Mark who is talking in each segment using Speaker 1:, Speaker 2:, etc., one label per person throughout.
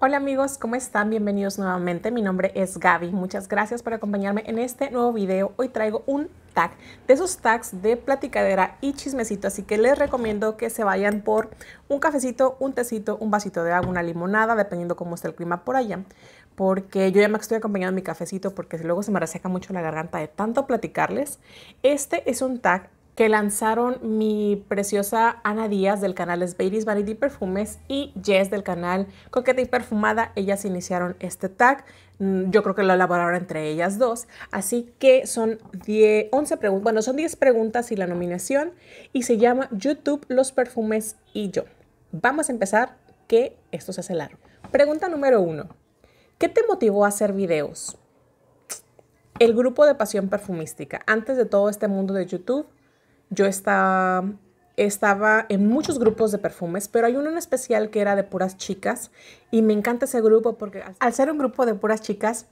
Speaker 1: Hola amigos, ¿cómo están? Bienvenidos nuevamente. Mi nombre es Gaby. Muchas gracias por acompañarme en este nuevo video. Hoy traigo un tag de esos tags de platicadera y chismecito, así que les recomiendo que se vayan por un cafecito, un tecito, un vasito de agua, una limonada, dependiendo cómo está el clima por allá, porque yo ya me estoy acompañando mi cafecito porque luego se me reseca mucho la garganta de tanto platicarles. Este es un tag que lanzaron mi preciosa Ana Díaz del canal Ladies Vanity Perfumes y Jess del canal Coqueta y Perfumada. Ellas iniciaron este tag. Mm, yo creo que lo elaboraron entre ellas dos. Así que son 10, 11 preguntas. Bueno, son 10 preguntas y la nominación. Y se llama YouTube, los perfumes y yo. Vamos a empezar, que esto se hace largo. Pregunta número uno. ¿Qué te motivó a hacer videos? El grupo de pasión perfumística. Antes de todo este mundo de YouTube, yo estaba, estaba en muchos grupos de perfumes, pero hay uno en especial que era de puras chicas y me encanta ese grupo porque al ser un grupo de puras chicas,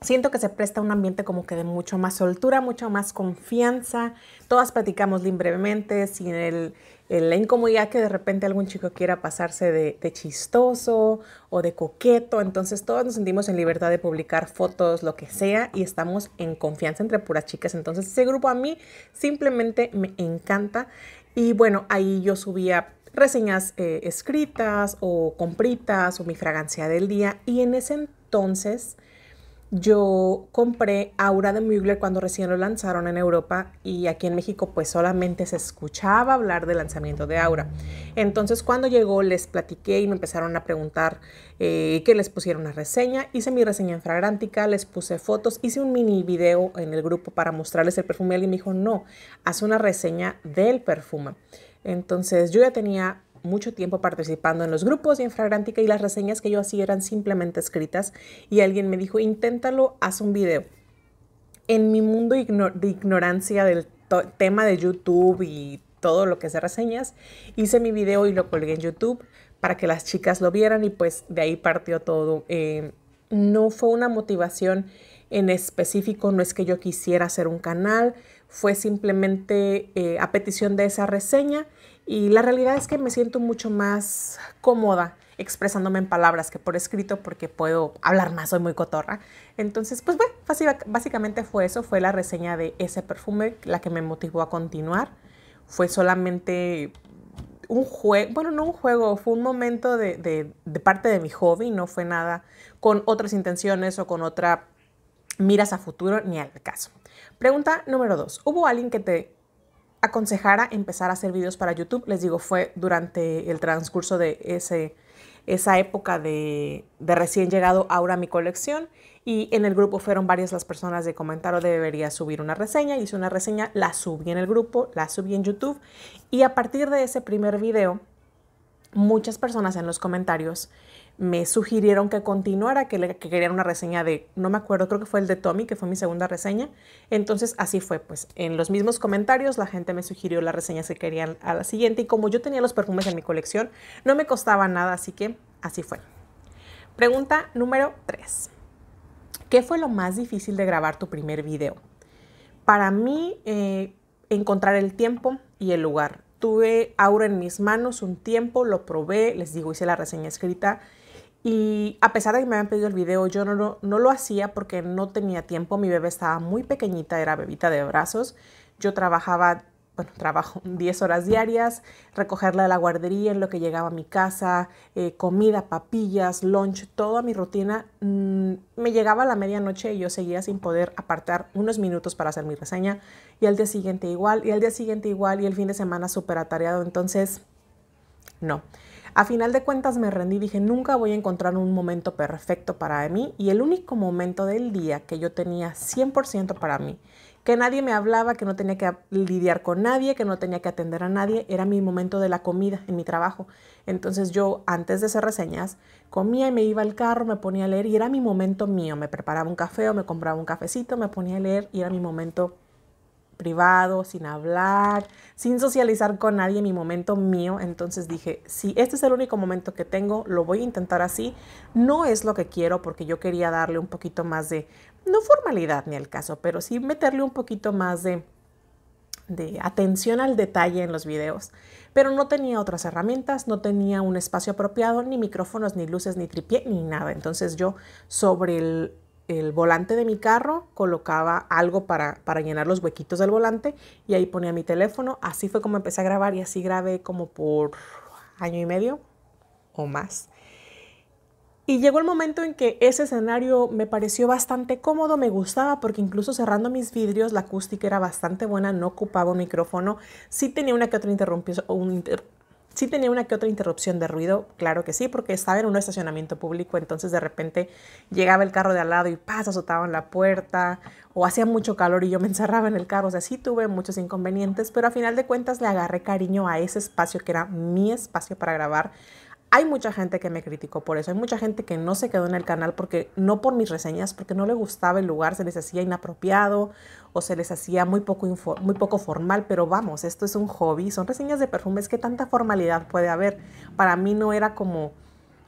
Speaker 1: siento que se presta un ambiente como que de mucho más soltura, mucho más confianza. Todas platicamos libremente, sin el, la incomodidad que de repente algún chico quiera pasarse de, de, chistoso o de coqueto. Entonces todos nos sentimos en libertad de publicar fotos, lo que sea, y estamos en confianza entre puras chicas. Entonces ese grupo a mí simplemente me encanta. Y bueno, ahí yo subía reseñas eh, escritas o compritas o mi fragancia del día. Y en ese entonces yo compré Aura de Mugler cuando recién lo lanzaron en Europa y aquí en México pues solamente se escuchaba hablar del lanzamiento de Aura. Entonces cuando llegó les platiqué y me empezaron a preguntar eh, que les pusiera una reseña. Hice mi reseña en les puse fotos, hice un mini video en el grupo para mostrarles el perfume alguien me dijo no, haz una reseña del perfume. Entonces yo ya tenía mucho tiempo participando en los grupos y en Fragrantica y las reseñas que yo hacía eran simplemente escritas y alguien me dijo, inténtalo, haz un video. En mi mundo de ignorancia del tema de YouTube y todo lo que es de reseñas, hice mi video y lo colgué en YouTube para que las chicas lo vieran y pues de ahí partió todo. Eh, no fue una motivación en específico, no es que yo quisiera hacer un canal, fue simplemente eh, a petición de esa reseña y la realidad es que me siento mucho más cómoda expresándome en palabras que por escrito porque puedo hablar más, soy muy cotorra. Entonces, pues bueno, básicamente fue eso, fue la reseña de ese perfume la que me motivó a continuar. Fue solamente un juego, bueno, no un juego, fue un momento de, de, parte de mi hobby, no fue nada con otras intenciones o con otra miras a futuro ni al caso. Pregunta número dos, ¿hubo alguien que te aconsejara empezar a hacer videos para YouTube. Les digo, fue durante el transcurso de ese, esa época de, de recién llegado ahora a mi colección y en el grupo fueron varias las personas de comentar o debería subir una reseña. Hice una reseña, la subí en el grupo, la subí en YouTube y a partir de ese primer video, muchas personas en los comentarios me sugirieron que continuara, que, querían una reseña de, no me acuerdo, creo que fue el de Tommy, que fue mi segunda reseña. Entonces así fue, pues en los mismos comentarios la gente me sugirió las reseñas que querían a la siguiente y como yo tenía los perfumes en mi colección, no me costaba nada, así que así fue. Pregunta número 3. ¿Qué fue lo más difícil de grabar tu primer video? Para mí, eh, encontrar el tiempo y el lugar. Tuve Aura en mis manos un tiempo, lo probé, les digo, hice la reseña escrita y a pesar de que me habían pedido el video, yo no, no, lo hacía porque no tenía tiempo. Mi bebé estaba muy pequeñita, era bebita de brazos. Yo trabajaba, bueno, trabajo 10 horas diarias, recogerla de la guardería en lo que llegaba a mi casa, eh, comida, papillas, lunch, toda mi rutina. Mm, me llegaba a la medianoche y yo seguía sin poder apartar unos minutos para hacer mi reseña. Y al día siguiente igual, y al día siguiente igual, y el fin de semana súper atareado. Entonces, no. A final de cuentas me rendí, dije, nunca voy a encontrar un momento perfecto para mí y el único momento del día que yo tenía 100% para mí, que nadie me hablaba, que no tenía que lidiar con nadie, que no tenía que atender a nadie, era mi momento de la comida en mi trabajo. Entonces yo, antes de hacer reseñas, comía y me iba al carro, me ponía a leer y era mi momento mío. Me preparaba un café o me compraba un cafecito, me ponía a leer y era mi momento privado, sin hablar, sin socializar con nadie, mi momento mío. Entonces dije, si este es el único momento que tengo, lo voy a intentar así. No es lo que quiero porque yo quería darle un poquito más de, no formalidad ni el caso, pero sí meterle un poquito más de, de atención al detalle en los videos. pero no tenía otras herramientas, no tenía un espacio apropiado, ni micrófonos, ni luces, ni tripié, ni nada. Entonces yo sobre el, volante de mi carro colocaba algo para, para llenar los huequitos del volante y ahí ponía mi teléfono. Así fue como empecé a grabar y así grabé como por año y medio o más. Y llegó el momento en que ese escenario me pareció bastante cómodo, me gustaba porque incluso cerrando mis vidrios la acústica era bastante buena, no ocupaba un micrófono, sí tenía una que otra interrupción, sí tenía una que otra interrupción de ruido, claro que sí, porque estaba en un estacionamiento público, entonces de repente llegaba el carro de al lado y pasa, azotaban la puerta, o hacía mucho calor y yo me encerraba en el carro, o sea, sí tuve muchos inconvenientes, pero a final de cuentas le agarré cariño a ese espacio que era mi espacio para grabar, hay mucha gente que me criticó por eso, hay mucha gente que no se quedó en el canal porque no por mis reseñas, porque no le gustaba el lugar, se les hacía inapropiado o se les hacía muy poco, muy poco formal, pero vamos, esto es un hobby, son reseñas de perfumes, ¿qué tanta formalidad puede haber? Para mí no era como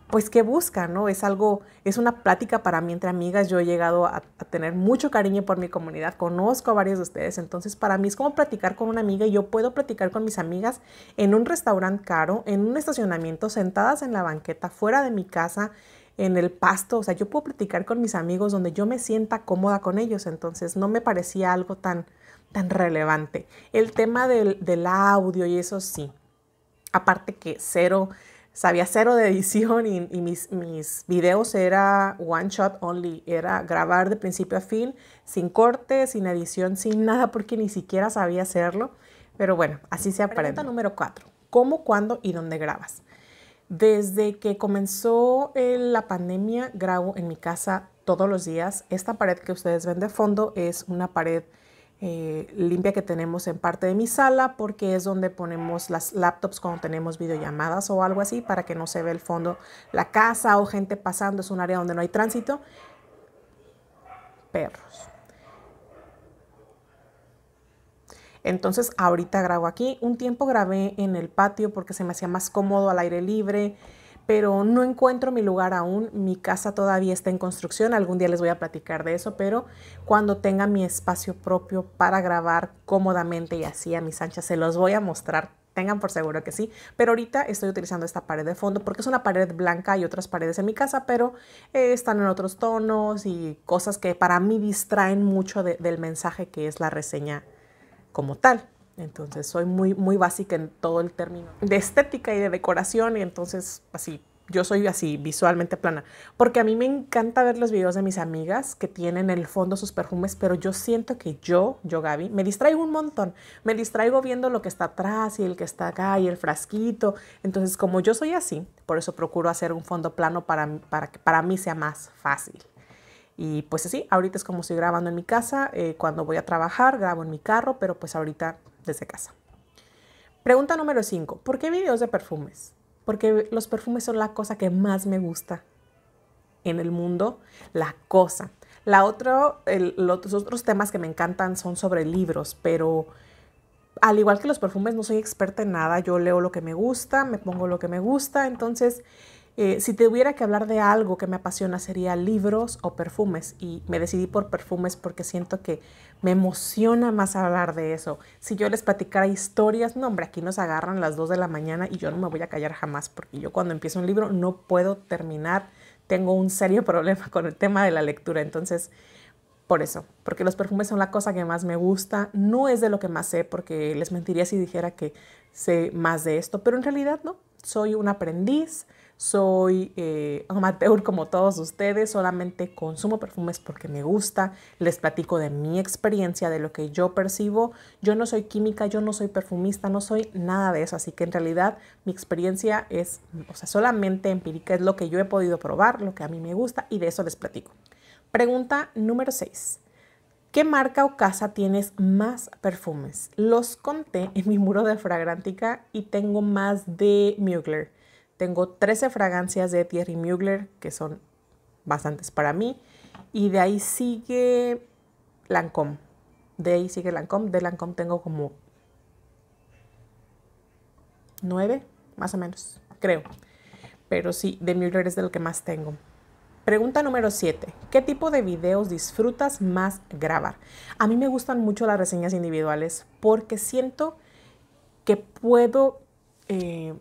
Speaker 1: pues qué busca, ¿no? Es algo, es una plática para mí entre amigas. Yo he llegado a, tener mucho cariño por mi comunidad, conozco a varios de ustedes, entonces para mí es como platicar con una amiga y yo puedo platicar con mis amigas en un restaurante caro, en un estacionamiento, sentadas en la banqueta, fuera de mi casa, en el pasto, o sea, yo puedo platicar con mis amigos donde yo me sienta cómoda con ellos, entonces no me parecía algo tan, tan relevante. El tema del, del audio y eso sí, aparte que cero sabía cero de edición y, mis, mis, videos era one shot only, era grabar de principio a fin, sin corte, sin edición, sin nada, porque ni siquiera sabía hacerlo. Pero bueno, así se aprende. Pregunta número cuatro. ¿Cómo, cuándo y dónde grabas? Desde que comenzó la pandemia, grabo en mi casa todos los días. Esta pared que ustedes ven de fondo es una pared eh, limpia que tenemos en parte de mi sala porque es donde ponemos las laptops cuando tenemos videollamadas o algo así para que no se ve el fondo, la casa o gente pasando, es un área donde no hay tránsito. Perros. Entonces ahorita grabo aquí. Un tiempo grabé en el patio porque se me hacía más cómodo al aire libre pero no encuentro mi lugar aún. Mi casa todavía está en construcción. Algún día les voy a platicar de eso, pero cuando tenga mi espacio propio para grabar cómodamente y así a mis anchas, se los voy a mostrar. Tengan por seguro que sí, pero ahorita estoy utilizando esta pared de fondo porque es una pared blanca y otras paredes en mi casa, pero eh, están en otros tonos y cosas que para mí distraen mucho del mensaje que es la reseña como tal. Entonces soy muy, muy básica en todo el término de estética y de decoración y entonces así, yo soy así visualmente plana. Porque a mí me encanta ver los videos de mis amigas que tienen en el fondo sus perfumes, pero yo siento que yo, yo Gaby, me distraigo un montón. Me distraigo viendo lo que está atrás y el que está acá y el frasquito. Entonces como yo soy así, por eso procuro hacer un fondo plano para, para que para mí sea más fácil. Y pues así, ahorita es como estoy grabando en mi casa, eh, cuando voy a trabajar grabo en mi carro, pero pues ahorita desde casa. Pregunta número 5. ¿Por qué videos de perfumes? Porque los perfumes son la cosa que más me gusta en el mundo, la cosa. La otro, los otros temas que me encantan son sobre libros, pero al igual que los perfumes no soy experta en nada, yo leo lo que me gusta, me pongo lo que me gusta, entonces eh, si tuviera que hablar de algo que me apasiona sería libros o perfumes y me decidí por perfumes porque siento que me emociona más hablar de eso. Si yo les platicara historias, no hombre, aquí nos agarran las 2 de la mañana y yo no me voy a callar jamás porque yo cuando empiezo un libro no puedo terminar, tengo un serio problema con el tema de la lectura, entonces por eso, porque los perfumes son la cosa que más me gusta, no es de lo que más sé porque les mentiría si dijera que sé más de esto, pero en realidad no, soy un aprendiz soy eh, amateur como todos ustedes, solamente consumo perfumes porque me gusta, les platico de mi experiencia, de lo que yo percibo. Yo no soy química, yo no soy perfumista, no soy nada de eso, así que en realidad mi experiencia es, o sea, solamente empírica, es lo que yo he podido probar, lo que a mí me gusta y de eso les platico. Pregunta número 6. ¿Qué marca o casa tienes más perfumes? Los conté en mi muro de Fragrántica y tengo más de Mugler. Tengo 13 fragancias de Thierry Mugler, que son bastantes para mí. Y de ahí sigue Lancôme. De ahí sigue Lancôme. De Lancôme tengo como 9, más o menos, creo. Pero sí, de Mugler es de lo que más tengo. Pregunta número 7. ¿Qué tipo de videos disfrutas más grabar? A mí me gustan mucho las reseñas individuales porque siento que puedo eh,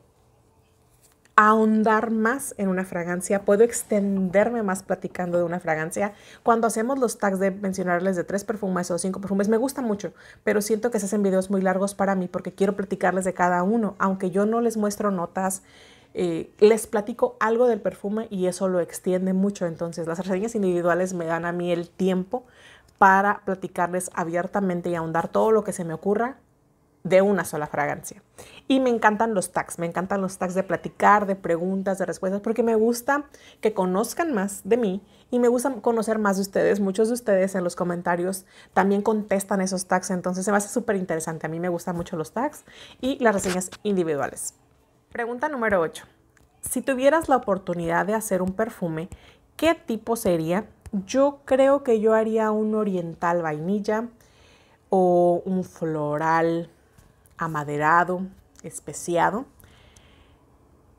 Speaker 1: ahondar más en una fragancia, puedo extenderme más platicando de una fragancia. Cuando hacemos los tags de mencionarles de tres perfumes o cinco perfumes, me gusta mucho, pero siento que se hacen videos muy largos para mí porque quiero platicarles de cada uno, aunque yo no les muestro notas. Eh, les platico algo del perfume y eso lo extiende mucho. Entonces, las reseñas individuales me dan a mí el tiempo para platicarles abiertamente y ahondar todo lo que se me ocurra de una sola fragancia. Y me encantan los tags, me encantan los tags de platicar, de preguntas, de respuestas, porque me gusta que conozcan más de mí y me gusta conocer más de ustedes. Muchos de ustedes en los comentarios también contestan esos tags, entonces se me hace súper interesante. A mí me gustan mucho los tags y las reseñas individuales. Pregunta número 8. Si tuvieras la oportunidad de hacer un perfume, ¿qué tipo sería? Yo creo que yo haría un oriental vainilla o un floral amaderado, especiado.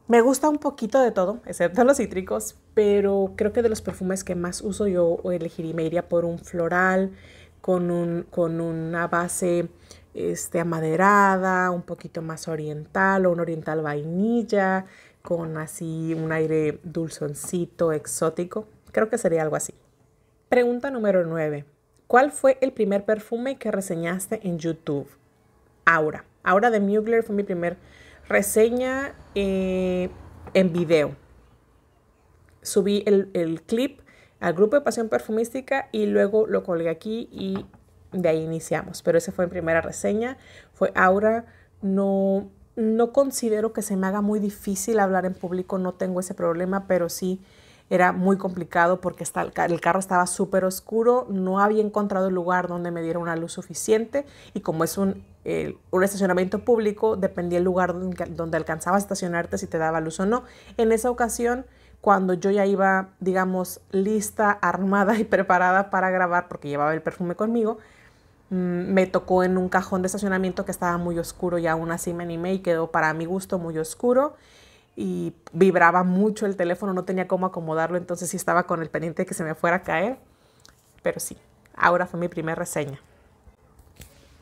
Speaker 1: Me gusta un poquito de todo, excepto los cítricos, pero creo que de los perfumes que más uso yo elegiría, me iría por un floral con, un, con una base este, amaderada, un poquito más oriental o un oriental vainilla, con así un aire dulzoncito, exótico. Creo que sería algo así. Pregunta número 9. ¿Cuál fue el primer perfume que reseñaste en YouTube? Aura. Aura de Mugler fue mi primer reseña eh, en video. Subí el, clip al grupo de Pasión Perfumística y luego lo colgué aquí y de ahí iniciamos. Pero esa fue mi primera reseña. Fue Aura. No, no considero que se me haga muy difícil hablar en público, no tengo ese problema, pero sí era muy complicado porque el carro estaba súper oscuro, no había encontrado el lugar donde me diera una luz suficiente y como es un, un estacionamiento público, dependía el lugar donde, alcanzabas a estacionarte si te daba luz o no. En esa ocasión, cuando yo ya iba, digamos, lista, armada y preparada para grabar porque llevaba el perfume conmigo, mm, me tocó en un cajón de estacionamiento que estaba muy oscuro y aún así me animé y quedó para mi gusto muy oscuro y vibraba mucho el teléfono, no tenía cómo acomodarlo, entonces sí estaba con el pendiente de que se me fuera a caer. Pero sí, ahora fue mi primera reseña.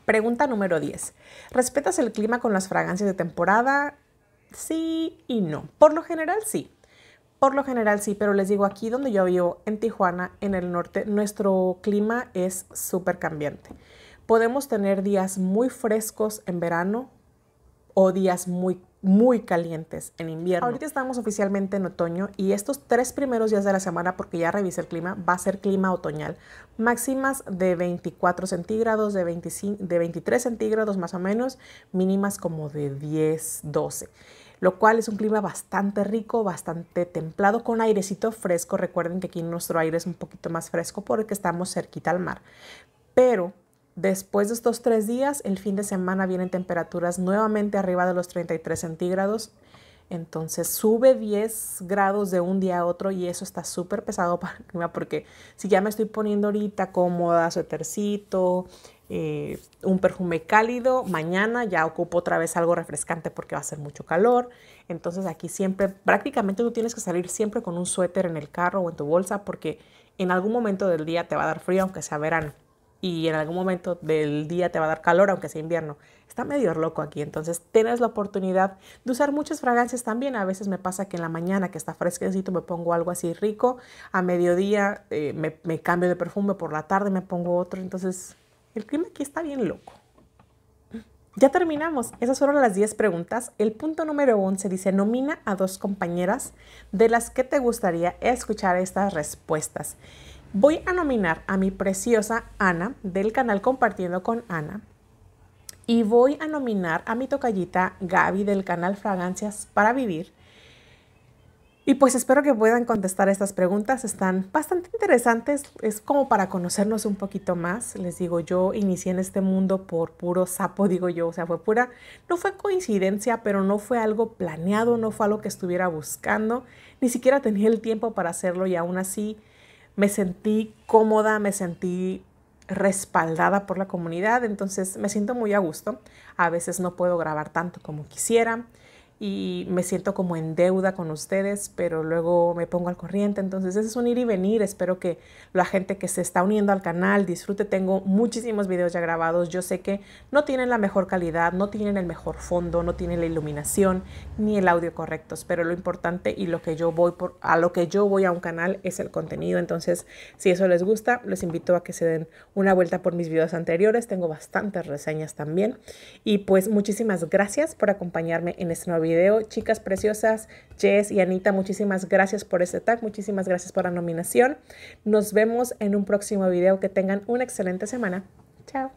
Speaker 1: Pregunta número 10. ¿Respetas el clima con las fragancias de temporada? Sí y no. Por lo general sí. Por lo general sí, pero les digo, aquí donde yo vivo, en Tijuana, en el norte, nuestro clima es súper cambiante. Podemos tener días muy frescos en verano o días muy muy calientes en invierno. Ahorita estamos oficialmente en otoño y estos tres primeros días de la semana, porque ya revisé el clima, va a ser clima otoñal. Máximas de 24 centígrados, de, 25, de 23 centígrados más o menos, mínimas como de 10, 12 lo cual es un clima bastante rico, bastante templado, con airecito fresco. Recuerden que aquí nuestro aire es un poquito más fresco porque estamos cerquita al mar. Pero Después de estos tres días, el fin de semana vienen temperaturas nuevamente arriba de los 33 centígrados. Entonces sube 10 grados de un día a otro y eso está súper pesado para el clima porque si ya me estoy poniendo ahorita cómoda, suétercito, eh, un perfume cálido, mañana ya ocupo otra vez algo refrescante porque va a ser mucho calor. Entonces aquí siempre, prácticamente tú tienes que salir siempre con un suéter en el carro o en tu bolsa porque en algún momento del día te va a dar frío aunque sea verano y en algún momento del día te va a dar calor, aunque sea invierno. Está medio loco aquí, entonces tienes la oportunidad de usar muchas fragancias también. A veces me pasa que en la mañana que está fresquecito me pongo algo así rico, a mediodía eh, me, me cambio de perfume, por la tarde me pongo otro, entonces el clima aquí está bien loco. Ya terminamos. Esas fueron las 10 preguntas. El punto número 11 dice, nomina a dos compañeras de las que te gustaría escuchar estas respuestas. Voy a nominar a mi preciosa Ana del canal Compartiendo con Ana. Y voy a nominar a mi tocallita Gaby del canal Fragancias para Vivir. Y pues espero que puedan contestar estas preguntas. Están bastante interesantes. Es como para conocernos un poquito más. Les digo, yo inicié en este mundo por puro sapo, digo yo. O sea, fue pura, no fue coincidencia, pero no fue algo planeado, no fue algo que estuviera buscando. Ni siquiera tenía el tiempo para hacerlo y aún así me sentí cómoda, me sentí respaldada por la comunidad, entonces me siento muy a gusto. A veces no puedo grabar tanto como quisiera y me siento como en deuda con ustedes, pero luego me pongo al corriente. Entonces, ese es un ir y venir. Espero que la gente que se está uniendo al canal disfrute. Tengo muchísimos videos ya grabados. Yo sé que no tienen la mejor calidad, no tienen el mejor fondo, no tienen la iluminación ni el audio correctos, pero lo importante y lo que yo voy por a lo que yo voy a un canal es el contenido. Entonces, si eso les gusta, les invito a que se den una vuelta por mis videos anteriores. Tengo bastantes reseñas también. Y pues muchísimas gracias por acompañarme en este nuevo video. Chicas preciosas, Jess y Anita, muchísimas gracias por este tag, muchísimas gracias por la nominación. Nos vemos en un próximo video. Que tengan una excelente semana. Chao.